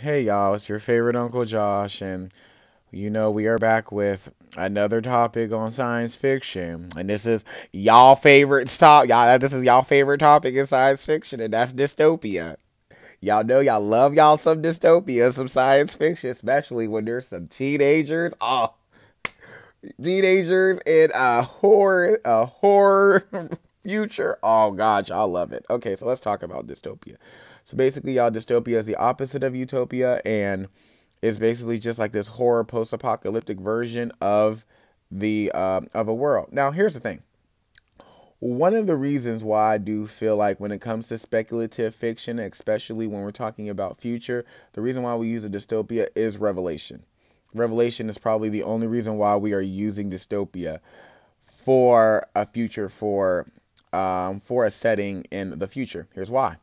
Hey y'all, it's your favorite Uncle Josh, and you know we are back with another topic on science fiction, and this is y'all favorite stop y'all. Uh, this is y'all favorite topic in science fiction, and that's dystopia. Y'all know y'all love y'all some dystopia, some science fiction, especially when there's some teenagers. Oh, teenagers in a horror, a horror future. Oh God, y'all love it. Okay, so let's talk about dystopia. So basically, y'all, dystopia is the opposite of utopia, and it's basically just like this horror post-apocalyptic version of the uh, of a world. Now, here's the thing. One of the reasons why I do feel like when it comes to speculative fiction, especially when we're talking about future, the reason why we use a dystopia is revelation. Revelation is probably the only reason why we are using dystopia for a future for um, for a setting in the future. Here's why.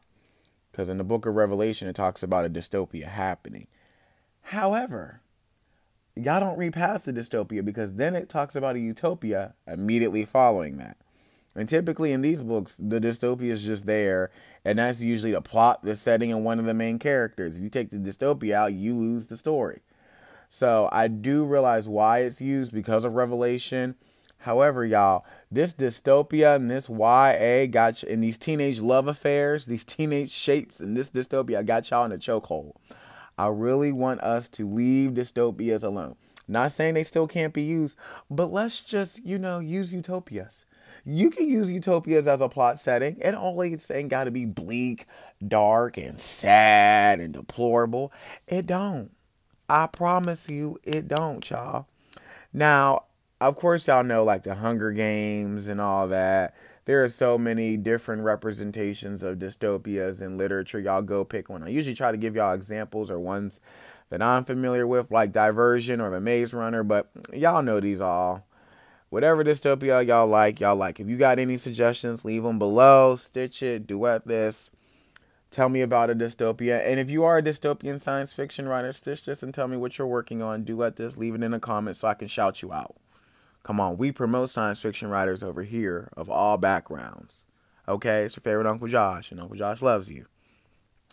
Because in the book of Revelation, it talks about a dystopia happening. However, y'all don't read past the dystopia because then it talks about a utopia immediately following that. And typically in these books, the dystopia is just there, and that's usually the plot, the setting, and one of the main characters. If you take the dystopia out, you lose the story. So I do realize why it's used because of Revelation. However, y'all, this dystopia and this YA got you in these teenage love affairs, these teenage shapes, and this dystopia got y'all in a chokehold. I really want us to leave dystopias alone. Not saying they still can't be used, but let's just, you know, use utopias. You can use utopias as a plot setting. and It always ain't got to be bleak, dark, and sad and deplorable. It don't. I promise you, it don't, y'all. Now, of course, y'all know like the Hunger Games and all that. There are so many different representations of dystopias in literature. Y'all go pick one. I usually try to give y'all examples or ones that I'm familiar with, like Divergent or The Maze Runner, but y'all know these all. Whatever dystopia y'all like, y'all like. If you got any suggestions, leave them below. Stitch it, duet this. Tell me about a dystopia. And if you are a dystopian science fiction writer, stitch this and tell me what you're working on. Duet this, leave it in the comments so I can shout you out. Come on, we promote science fiction writers over here of all backgrounds. Okay, it's your favorite Uncle Josh, and Uncle Josh loves you.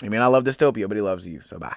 I mean, I love dystopia, but he loves you, so bye.